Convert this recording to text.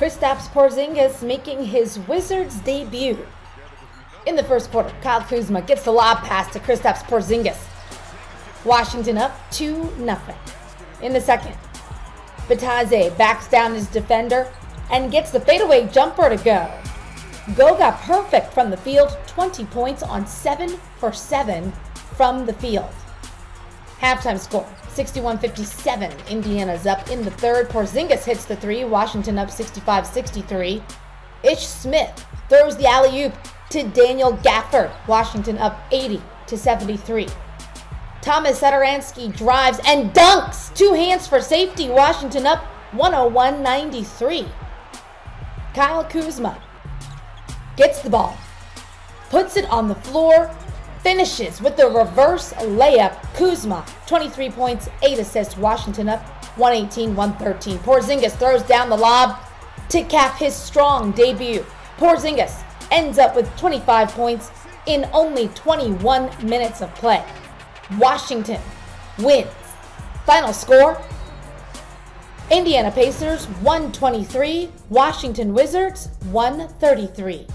Kristaps Porzingis making his Wizards debut. In the first quarter, Kyle Kuzma gets the lob pass to Kristaps Porzingis. Washington up 2 0. In the second, Bitadze backs down his defender and gets the fadeaway jumper to go. Go got perfect from the field, 20 points on 7 for 7 from the field. Halftime score 61 57. Indiana's up in the third. Porzingis hits the three. Washington up 65 63. Ish Smith throws the alley oop to Daniel Gafford. Washington up 80 to 73. Thomas Satoransky drives and dunks. Two hands for safety. Washington up 101 93. Kyle Kuzma gets the ball, puts it on the floor, finishes with the reverse layup. Kuzma, 23 points, 8 assists. Washington up 118 113. Porzingis throws down the lob to cap his strong debut. Porzingis ends up with 25 points in only 21 minutes of play. Washington wins. Final score Indiana Pacers 123, Washington Wizards 133.